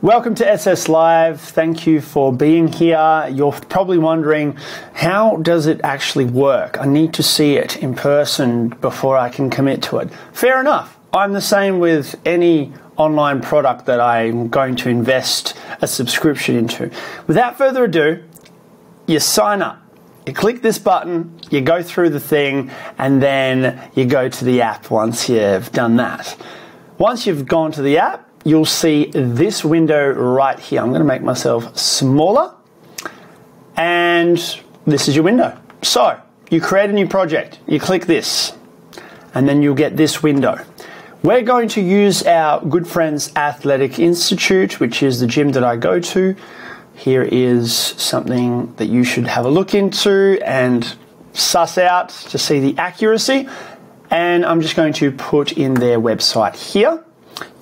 Welcome to SSLive. Thank you for being here. You're probably wondering, how does it actually work? I need to see it in person before I can commit to it. Fair enough. I'm the same with any online product that I'm going to invest a subscription into. Without further ado, you sign up. You click this button, you go through the thing, and then you go to the app once you've done that. Once you've gone to the app, you'll see this window right here. I'm going to make myself smaller. And this is your window. So you create a new project. You click this. And then you'll get this window. We're going to use our good friends Athletic Institute, which is the gym that I go to. Here is something that you should have a look into and suss out to see the accuracy. And I'm just going to put in their website here.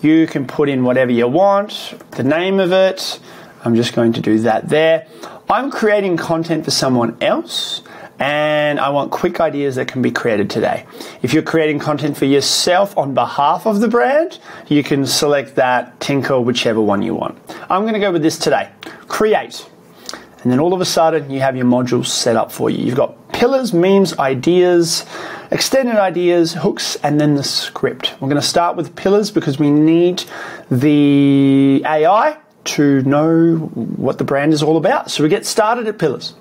You can put in whatever you want, the name of it. I'm just going to do that there. I'm creating content for someone else and I want quick ideas that can be created today. If you're creating content for yourself on behalf of the brand, you can select that, tinker, whichever one you want. I'm going to go with this today. Create. And then all of a sudden, you have your modules set up for you. You've got pillars, memes, ideas, extended ideas, hooks, and then the script. We're going to start with pillars because we need the AI to know what the brand is all about. So we get started at pillars.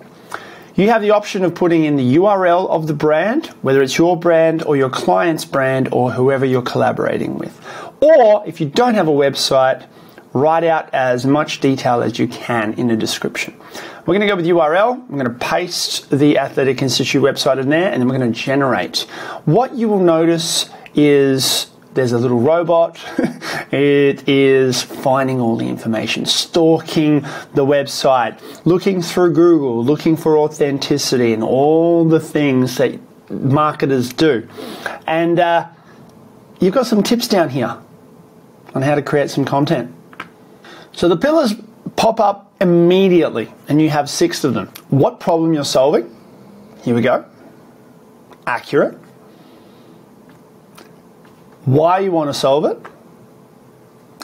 You have the option of putting in the URL of the brand, whether it's your brand or your client's brand or whoever you're collaborating with. Or if you don't have a website, write out as much detail as you can in the description. We're going to go with URL. I'm going to paste the Athletic Institute website in there and then we're going to generate. What you will notice is there's a little robot. it is finding all the information, stalking the website, looking through Google, looking for authenticity and all the things that marketers do. And uh, you've got some tips down here on how to create some content. So the pillars pop up immediately, and you have six of them. What problem you're solving? Here we go. Accurate why you want to solve it,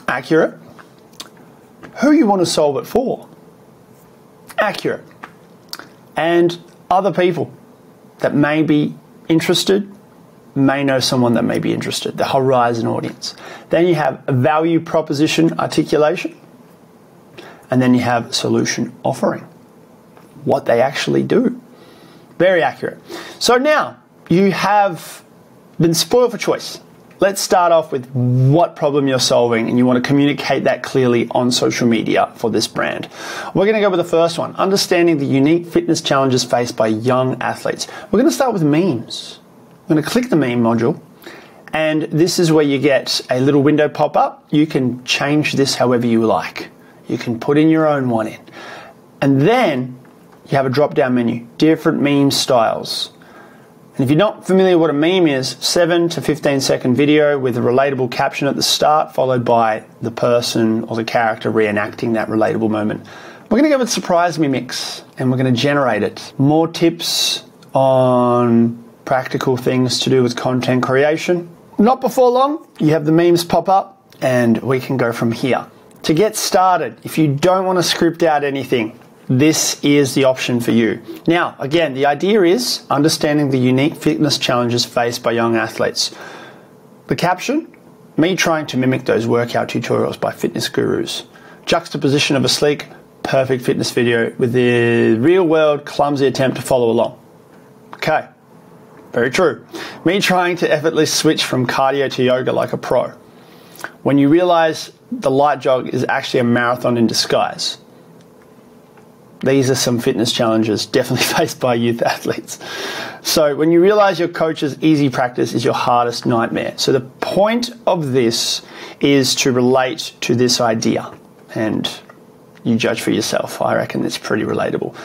accurate, who you want to solve it for, accurate, and other people that may be interested may know someone that may be interested, the horizon audience. Then you have a value proposition articulation, and then you have solution offering, what they actually do. Very accurate. So now you have been spoiled for choice. Let's start off with what problem you're solving and you want to communicate that clearly on social media for this brand. We're going to go with the first one, understanding the unique fitness challenges faced by young athletes. We're going to start with memes. I'm going to click the meme module and this is where you get a little window pop up. You can change this however you like. You can put in your own one in. And then you have a drop down menu, different meme styles. And if you're not familiar what a meme is, 7 to 15 second video with a relatable caption at the start, followed by the person or the character reenacting that relatable moment. We're going to go with Surprise Me Mix and we're going to generate it. More tips on practical things to do with content creation. Not before long, you have the memes pop up and we can go from here. To get started, if you don't want to script out anything, this is the option for you. Now, again, the idea is understanding the unique fitness challenges faced by young athletes. The caption me trying to mimic those workout tutorials by fitness gurus. Juxtaposition of a sleek, perfect fitness video with the real world clumsy attempt to follow along. Okay, very true. Me trying to effortlessly switch from cardio to yoga like a pro. When you realize the light jog is actually a marathon in disguise these are some fitness challenges definitely faced by youth athletes. So, when you realize your coach's easy practice is your hardest nightmare. So, the point of this is to relate to this idea, and you judge for yourself. I reckon it's pretty relatable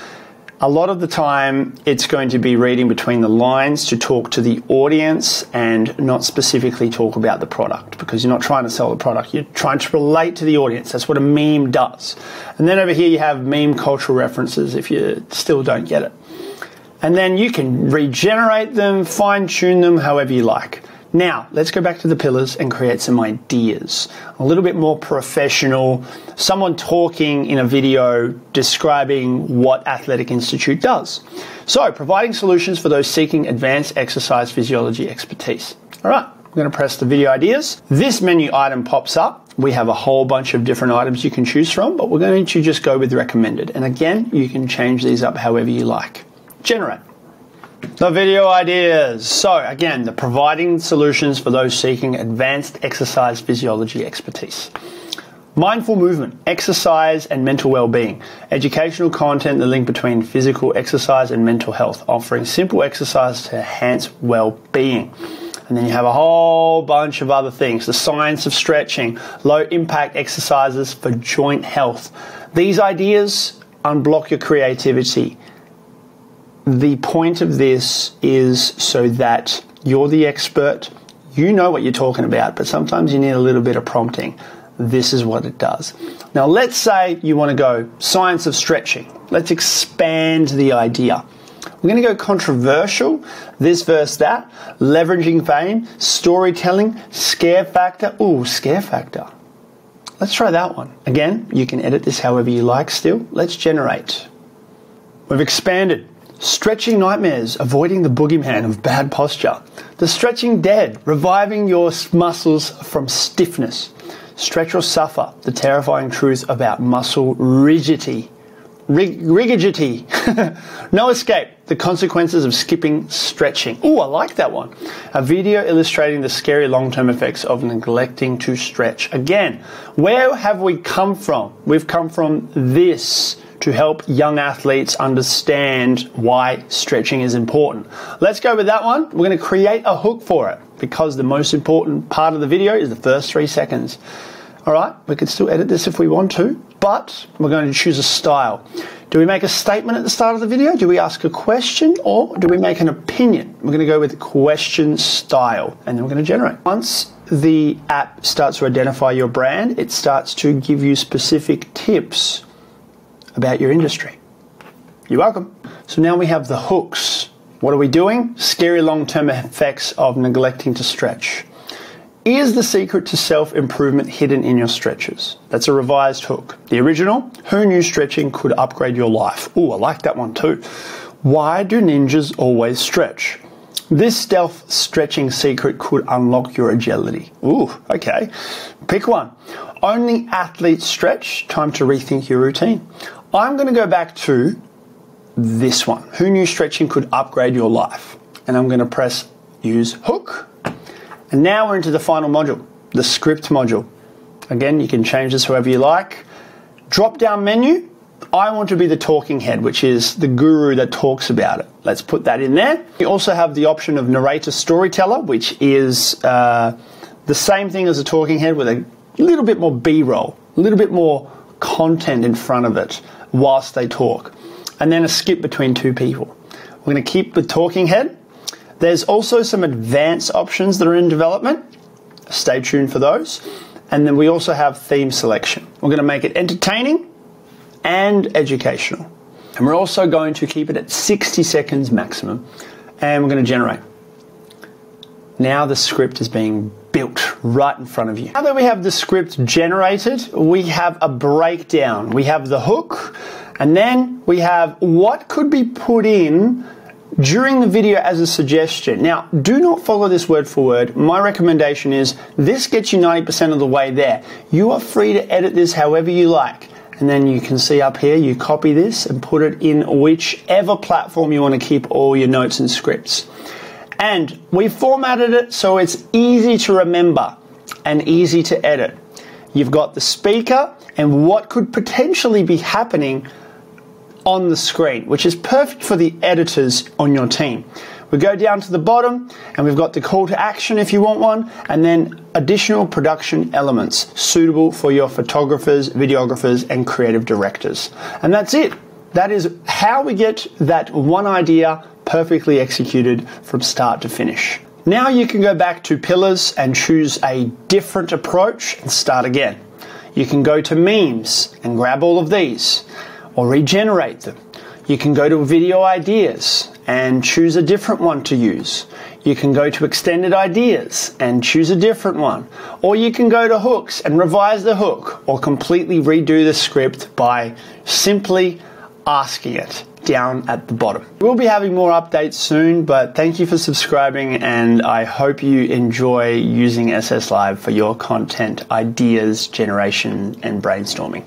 a lot of the time it's going to be reading between the lines to talk to the audience and not specifically talk about the product because you're not trying to sell the product. You're trying to relate to the audience. That's what a meme does. And then over here you have meme cultural references if you still don't get it. And then you can regenerate them fine tune them however you like Now, let's go back to the pillars and create some ideas. A little bit more professional, someone talking in a video describing what Athletic Institute does. So, providing solutions for those seeking advanced exercise physiology expertise. All right, I'm going to press the video ideas. This menu item pops up. We have a whole bunch of different items you can choose from, but we're going to just go with recommended. And again, you can change these up however you like. Generate. The video ideas. So, again, the providing solutions for those seeking advanced exercise physiology expertise. Mindful movement, exercise and mental well-being. Educational content, the link between physical exercise and mental health, offering simple exercise to enhance well-being. And then you have a whole bunch of other things. The science of stretching, low impact exercises for joint health. These ideas unblock your creativity the point of this is so that you're the expert, you know what you're talking about, but sometimes you need a little bit of prompting. This is what it does. Now, let's say you want to go science of stretching. Let's expand the idea. We're going to go controversial, this versus that, leveraging fame, storytelling, scare factor. Ooh, scare factor. Let's try that one. Again, you can edit this however you like still. Let's generate. We've expanded. Stretching nightmares, avoiding the boogeyman of bad posture. The stretching dead, reviving your muscles from stiffness. Stretch or suffer, the terrifying truth about muscle rigidity. Rig- rigidity. no escape, the consequences of skipping stretching. Oh, I like that one. A video illustrating the scary long term effects of neglecting to stretch. Again, where have we come from? We've come from this to help young athletes understand why stretching is important. Let's go with that one. We're going to create a hook for it because the most important part of the video is the first three seconds. All right, we can still edit this if we want to, but we're going to choose a style. Do we make a statement at the start of the video? Do we ask a question or do we make an opinion? We're going to go with question style and then we're going to generate. Once the app starts to identify your brand, it starts to give you specific tips about your industry. You're welcome. So now we have the hooks. What are we doing? Scary long term effects of neglecting to stretch. Is the secret to self improvement hidden in your stretches? That's a revised hook. The original, who knew stretching could upgrade your life? Oh, I like that one too. Why do ninjas always stretch? This stealth stretching secret could unlock your agility. Ooh, okay. Pick one. Only athletes stretch. Time to rethink your routine. I'm going to go back to this one. Who knew stretching could upgrade your life? And I'm going to press use hook. And now we're into the final module, the script module. Again, you can change this however you like. Drop down menu. I want to be the talking head, which is the guru that talks about it. Let's put that in there. You also have the option of narrator storyteller, which is uh, the same thing as a talking head with a little bit more B roll, a little bit more content in front of it whilst they talk. And then a skip between two people. We're going to keep the talking head. There's also some advanced options that are in development. Stay tuned for those. And then we also have theme selection. We're going to make it entertaining and educational. And we're also going to keep it at 60 seconds maximum. And we're going to generate. Now the script is being built right in front of you. Now that we have the script generated, we have a breakdown. We have the hook, and then we have what could be put in during the video as a suggestion. Now, do not follow this word for word. My recommendation is this gets you 90% of the way there. You are free to edit this however you like. And then you can see up here, you copy this and put it in whichever platform you want to keep all your notes and scripts. And we formatted it so it's easy to remember and easy to edit. You've got the speaker and what could potentially be happening on the screen, which is perfect for the editors on your team. We go down to the bottom and we've got the call to action if you want one, and then additional production elements suitable for your photographers, videographers, and creative directors. And that's it. That is how we get that one idea perfectly executed from start to finish. Now you can go back to pillars and choose a different approach and start again. You can go to memes and grab all of these or regenerate them. You can go to video ideas and choose a different one to use. You can go to extended ideas and choose a different one. Or you can go to hooks and revise the hook or completely redo the script by simply asking it down at the bottom. We'll be having more updates soon, but thank you for subscribing and I hope you enjoy using SSLive for your content ideas generation and brainstorming.